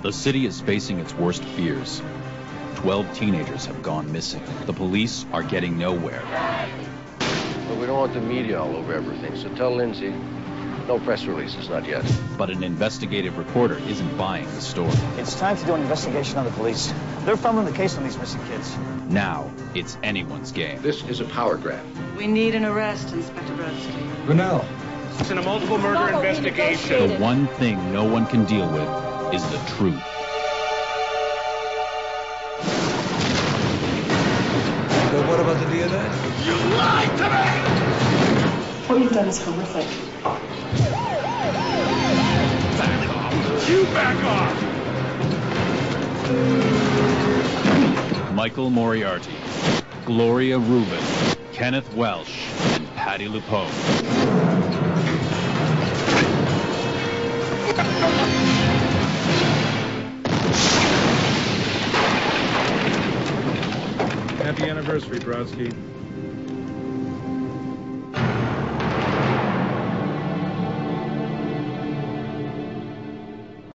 The city is facing its worst fears. Twelve teenagers have gone missing. The police are getting nowhere. But we don't want the media all over everything, so tell Lindsay, no press releases, not yet. But an investigative reporter isn't buying the story. It's time to do an investigation on the police. They're fumbling the case on these missing kids. Now, it's anyone's game. This is a power grab. We need an arrest, Inspector Brodsky. Brunel. It's in a multiple murder investigation. The one thing no one can deal with is the truth. But what about the DNA? You lied to me! What you've done is horrific. You back off! Michael Moriarty, Gloria Reuben, Kenneth Welsh, and Patti LuPone. Happy anniversary, Brodsky.